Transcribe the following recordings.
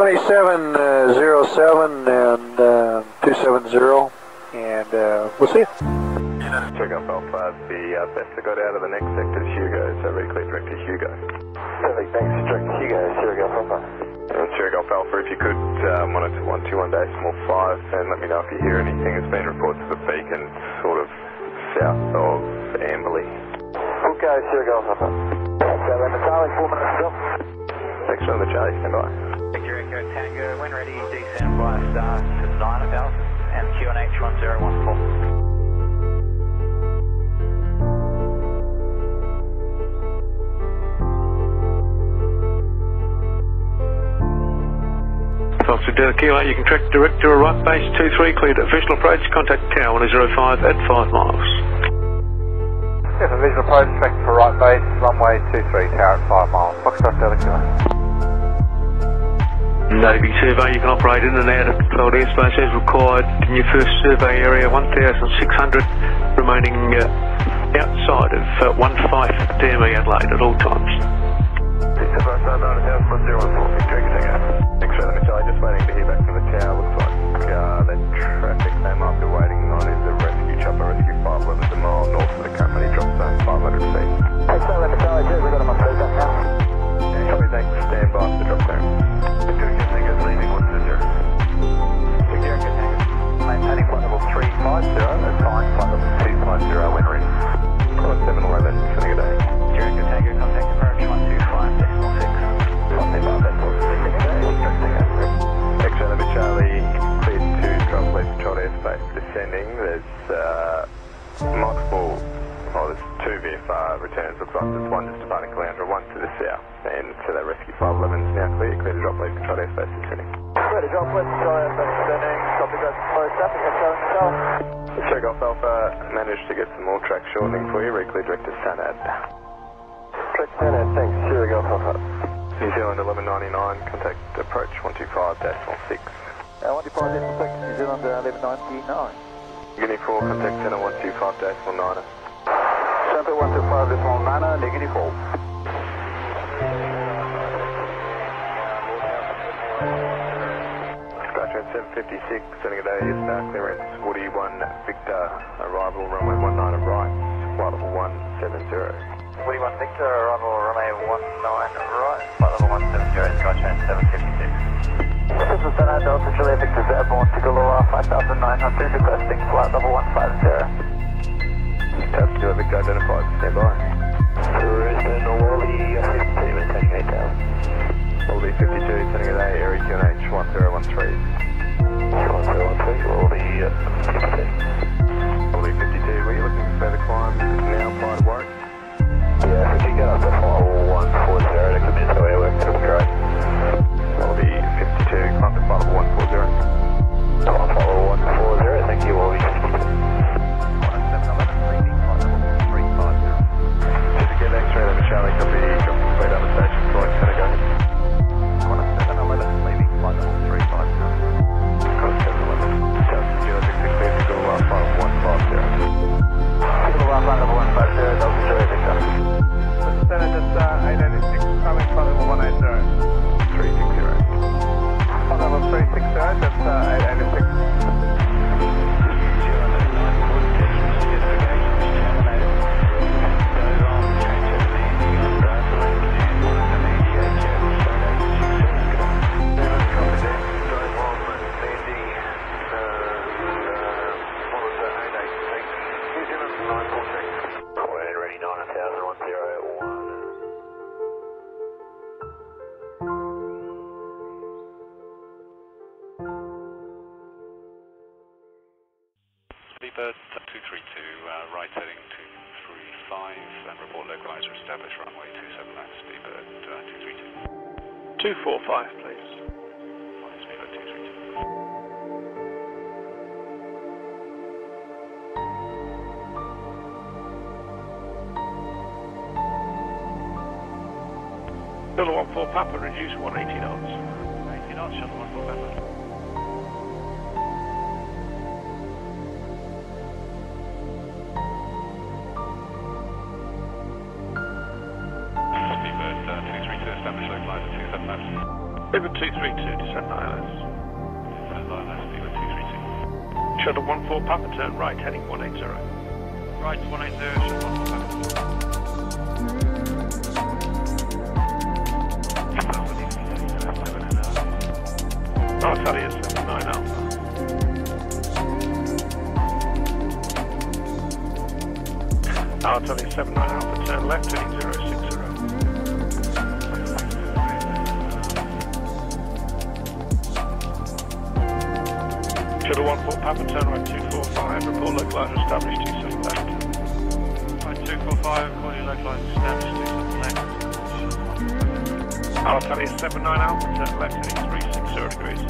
2707 and uh, 270, and uh, we'll see you. Check up Alpha B, best to got out of the next sector is Hugo, so very clear direct to Hugo. Perfect, thanks, direct to Hugo, Sierra Golf Alpha. Sierra Golf Alpha, if you could, um, monitor oh one two one eight 121 small 5, and let me know if you hear anything. It's been reported to the beacon sort of south of Amberley. Okay, Sierra Golf Alpha. So, Charlie, four minutes. 6 over Charlie, stand by. Victor Echo Tango, when ready, descend by star to nine thousand and QNH 1014. Foxtrot Delta Kilo, you can track direct to a right base 23 cleared at visual approach, contact tower 105 at 5 miles. If official approach, track for right base, runway 23 tower at 5 miles. Foxtrot Delta Kilo. Navy survey, you can operate in and out of controlled airspace as required in your first survey area, 1,600, remaining uh, outside of uh, 15 DME Adelaide at all times. Uh, traffic they might be waiting on is the rescue chopper, rescue 511 a mile north of the company drop zone, 500 feet. Returns. Looks like there's one just departing Caloundra, one to the south. And so that rescue 511 is now clear, clear to drop left control airspace descending. Ready, drop left, Charlie, that's descending. Copy that, close traffic, that's Charlie, Michelle. Check off Alpha, managed to get some more track shortening for you, reclear direct to Sanad. Direct Sanad, thanks, Sierra Golf Alpha. New Zealand 1199, contact approach 125 decimal 6. Uh, 125 decimal 6, New Zealand uh, 1199. Guinea 4, contact center 125 decimal 9. Sample 125 decimal 9, negative 4. Skytrain 756, sending a day, star clearance, Woody 1 Victor, arrival runway 19 right, flight level 170. 41 Victor, arrival runway 19 right, flight level 170, Skytrain 756. This is Sanad Delta Juliet Victor Airborne, Tigaloa 5900, requesting flight level 150. Tab to Victor identified, stand by. Brisbane, Wally, 52, taking 8000. Wally 52, sending a day, Air QNH 1013. 235 and report localizer established runway 27 left, Speedbird uh, 232. 245, please. Speedbird 232. Shuttle 14 Papa, reduce 180 knots. 80 knots, shuttle 14 Papa. Green Line at 275. Beaver 232, descend ILS. Descend ILS, Beaver 232. Shuttle 14 Papa, turn right, heading 180. Right, 180, shuttle 14 Papa. North Alley is 79 Alpha. you, Alley 79 Alpha, turn left, heading 06. 1 Port Papa, turn right 245, report localized established 27 left. Right 245, call you localized established 27 left. Alpha Tally is 79 Alpha, turn left 360 degrees.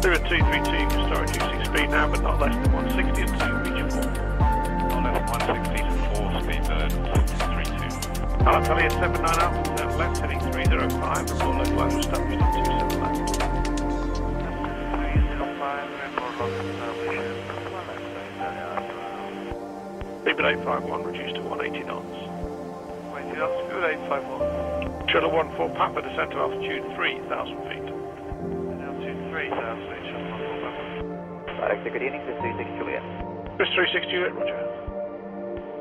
They're at 232, you can start reducing speed now, but not less than 160 at 232. 232. Alitalia 79 Alpha, turn left, heading 305, report localizer established on 27 left. 305, report local establishment. Speedbird 851, reduced to 180 knots. 20 knots, good 851. Shuttle 14 Papa, descent to altitude 3,000 feet. Altitude 3000 feet, Shuttle 14 Papa. Direct ticket in, 36 Juliet. Swiss 360 Juliet, roger.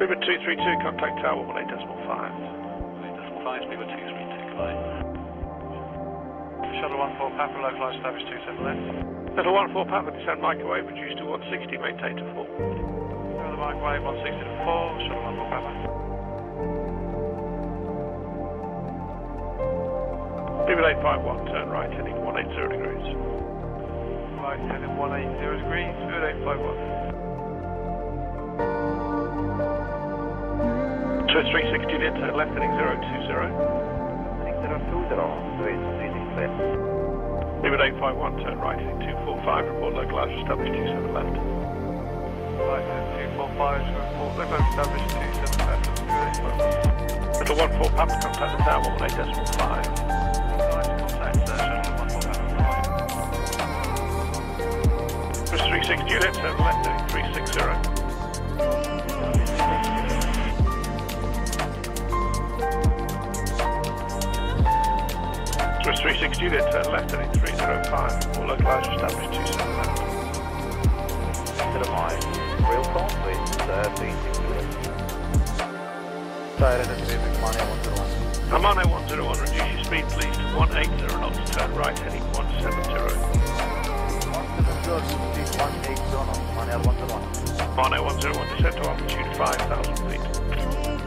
River 232, contact tower 18.5. 8.5, Beaver 232, goodbye. Shuttle 14 Papa, localized established 27 left. Shuttle 14 Papa, descend microwave, reduced to 160, maintain to 4. Go the microwave 160 to 4, Shuttle 14 Papa. River 851, turn right, heading 180 degrees. Right, heading 180 degrees, good 851. Swiss 360 Juliet, turn left, heading 020. 6020, Swiss 36 left. River 851, turn right, heading 245, report localizer established 27 left. Right, heading 245, report localized established 27 left, good 851. Shuttle 14 Papa, contact the tower 18.5. Swiss 360 Juliet, turn left, heading 360. Swiss 360 Juliet, turn left, heading 305. All localizer established 27 left. Consider my real call, please, uh, 36 Juliet. Siren and Pacific, Mania 101. Amano 101, reduce your speed please to 180 knots, turn right, heading 170. 170, speed 180 101. Amano 101, descend to altitude 5,000 feet.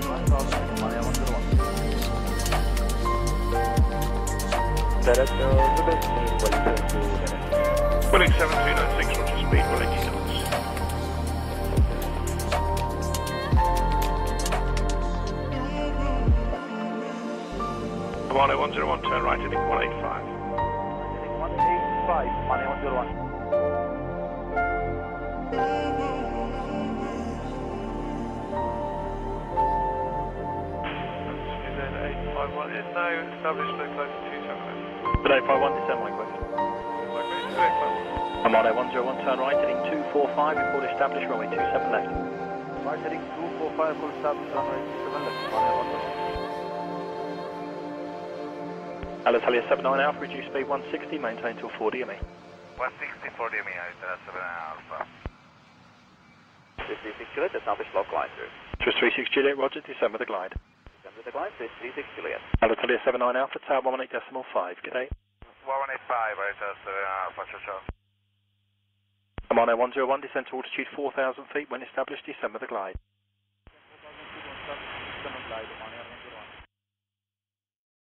1000, Mania 101. Director, speed, 7296, roger speed, 180 knots. Amano 101, turn right, heading 185. Heading 185, Mania 101. Is then 851 is now established localized 27 left. Good 851, descend microwave. Microwave 285. I'm on 101, turn right, heading 245, report established, runway 27 left. Right heading 245, full establish runway 27 left, Mania 101. Alitalia 79 Alpha, reduce speed 160, maintain till 4 DME. 160 for DME, Alitalia 7 Alpha. Swiss 36 Juliet, establish localizer. Swiss 36 Juliet, roger, descend with the glide. Descend with the glide, Swiss 36 Juliet. Alitalia 79 Alpha, tower 18.5, good day. 1185, Alitalia uh, 7 uh, Alpha, ciao ciao. I'm on 101, descend to altitude 4,000 feet, when established, descend with the glide.